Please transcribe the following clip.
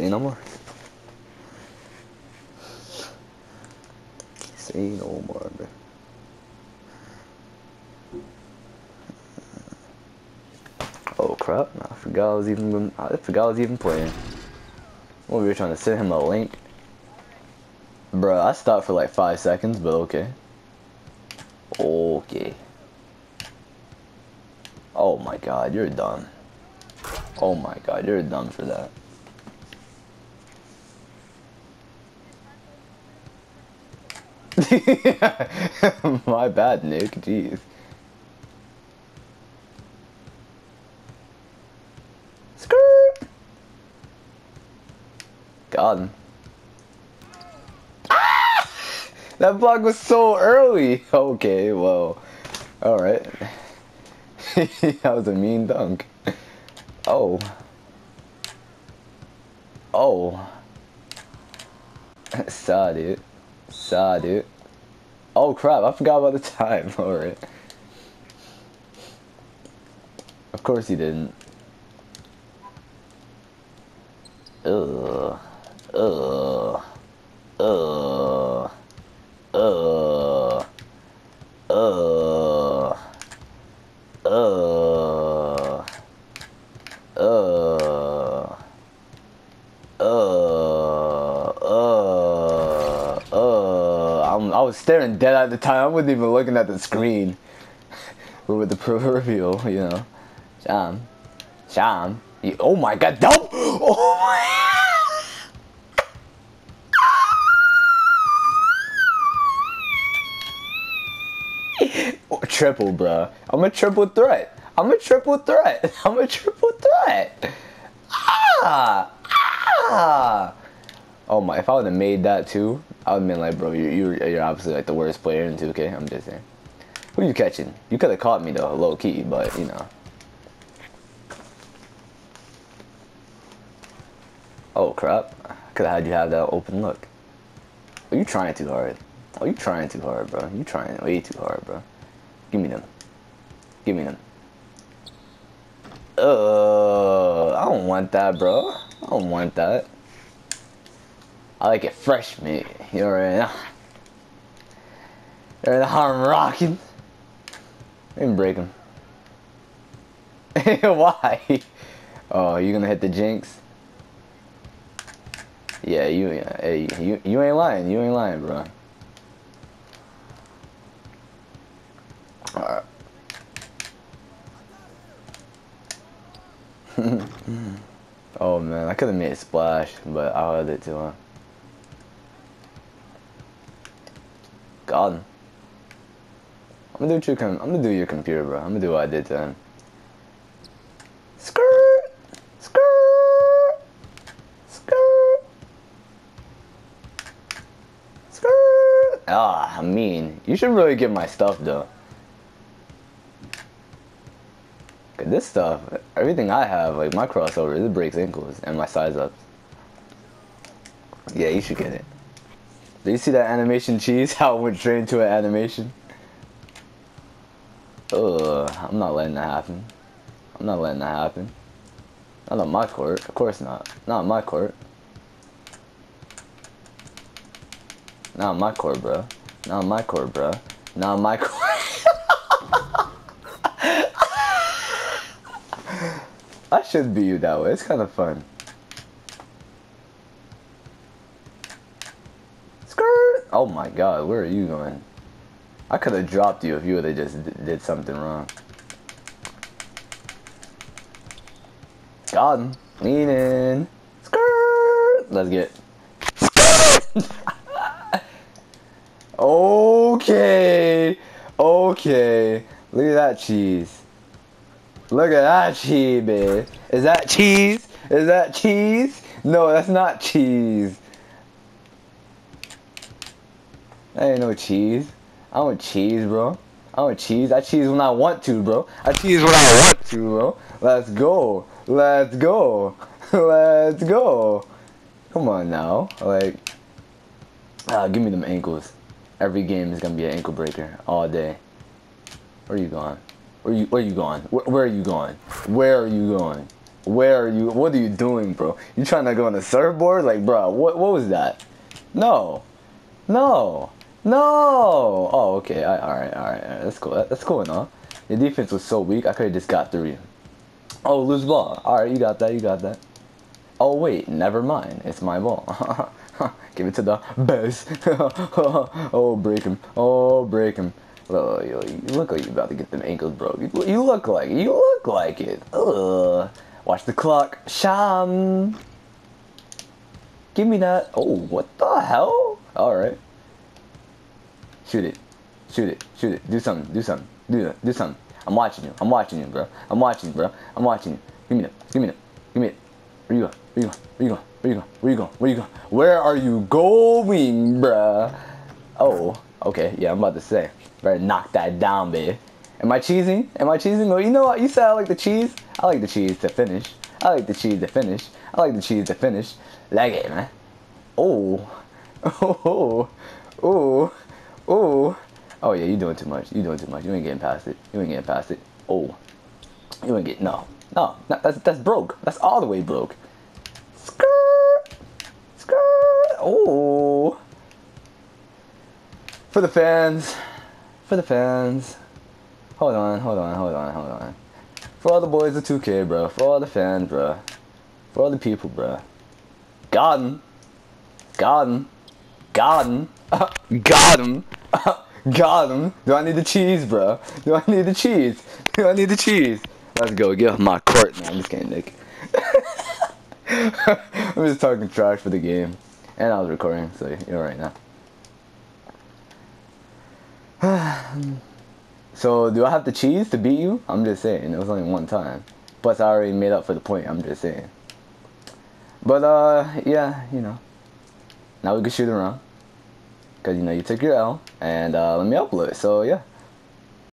Say no more. Say no more, bro. Oh crap! I forgot I was even. I forgot I was even playing. What we were trying to send him a link. Bruh, I stopped for like five seconds, but okay. Okay. Oh my god, you're dumb. Oh my god, you're dumb for that. my bad, Nick. Jeez. Skirt. God. Ah! That block was so early. Okay, well, all right. that was a mean dunk. Oh. Oh. Saw dude. Saw dude. Oh crap, I forgot about the time. Alright. Of course he didn't. Ugh. Ugh. Ugh. Ugh. Ugh. Ugh. Ugh. Ugh. Ugh. I'm, I was staring dead at the time. I wasn't even looking at the screen. with the proverbial, you know. Sham. Sham. You, oh my god, dump! Oh my triple, bro. I'm a triple threat. I'm a triple threat. I'm a triple threat. Ah! Ah! Oh my, if I would have made that too, I would have been like, bro, you're, you're, you're obviously like the worst player in 2K. I'm just saying. Who are you catching? You could have caught me though, low key, but you know. Oh crap. Could have had you have that open look. Are you trying too hard? Oh, you trying too hard, bro. You trying way too hard, bro. Give me them. Give me them. Uh, I don't want that, bro. I don't want that. I like it fresh, mate. You already know. You already know how I'm rocking. Me break him. Why? Oh, you gonna hit the jinx? Yeah, you, hey, you, you ain't lying. You ain't lying, bro. Alright. oh man, I could have made a splash, but I held it too long. God. I'm gonna do your I'm gonna do your computer, bro. I'm gonna do what I did to him. Skirt, skirt, skirt, skirt. Ah, I mean, you should really get my stuff though. this stuff, everything I have, like my crossover, it breaks ankles and my size ups. Yeah, you should get it. Did you see that animation cheese? How it went straight into an animation? Ugh, I'm not letting that happen. I'm not letting that happen. Not on my court. Of course not. Not on my court. Not on my court, bro. Not on my court, bro. Not on my court. I should be you that way. It's kind of fun. Skirt! Oh my god, where are you going? I could have dropped you if you would have just did something wrong. Got him. Lean in. Skirt! Let's get. okay. Okay. Look at that cheese. Look at that cheese, man. Is that cheese? Is that cheese? No, that's not cheese. That ain't no cheese. I want cheese, bro. I want cheese. I cheese when I want to, bro. I cheese when I want to, bro. Let's go. Let's go. Let's go. Come on now. Like, ah, give me them ankles. Every game is gonna be an ankle breaker all day. Where are you going? Where you where you going? Where, where, are you going? Where are you going? Where are you? What are you doing, bro? You trying to go on the surfboard? Like, bro, what what was that? No, no, no. Oh, okay. I, all right, all right, all right. That's cool. That's cool enough. Your defense was so weak. I could have just got you. Oh, lose ball. All right, you got that. You got that. Oh wait, never mind. It's my ball. Give it to the best. oh, break him. Oh, break him. Oh, you, look like you about to get them ankles broke. You, you look like you look like it. Ugh. Watch the clock. Sham. Give me that. Oh, what the hell? All right. Shoot it. Shoot it. Shoot it. Do something. Do something. Do that. Do something. I'm watching you. I'm watching you, bro. I'm watching bro. I'm watching you. Give me that. Give me that. Give me it. Where you going? Where you going? Where you going? Where you going? Where you going? Where you going? Where are you going, bruh? Oh, okay. Yeah, I'm about to say. Better knock that down, babe. Am I cheesing? Am I cheesing? Well, you know what? You said I like the cheese. I like the cheese to finish. I like the cheese to finish. I like the cheese to finish. Like it, man. Oh, Oh. Oh. Oh. Oh. Oh, yeah, you doing too much. You doing too much. You ain't getting past it. You ain't getting past it. Oh. You ain't getting... No. No. no That's, that's broke. That's all the way broke. Skirt. Skirt. Oh. For the fans. For the fans. Hold on, hold on, hold on, hold on. For all the boys of 2K, bro. For all the fans, bro. For all the people, bro. Got him. Got him. Got him. Do I need the cheese, bro? Do I need the cheese? Do I need the cheese? Let's go. Get my court. man. I'm just kidding, Nick. I'm just talking trash for the game. And I was recording, so you're right now. so, do I have the cheese to beat you? I'm just saying. It was only one time. Plus, I already made up for the point. I'm just saying. But, uh, yeah, you know. Now we can shoot around. Because, you know, you took your L. And, uh, let me upload it. So, yeah.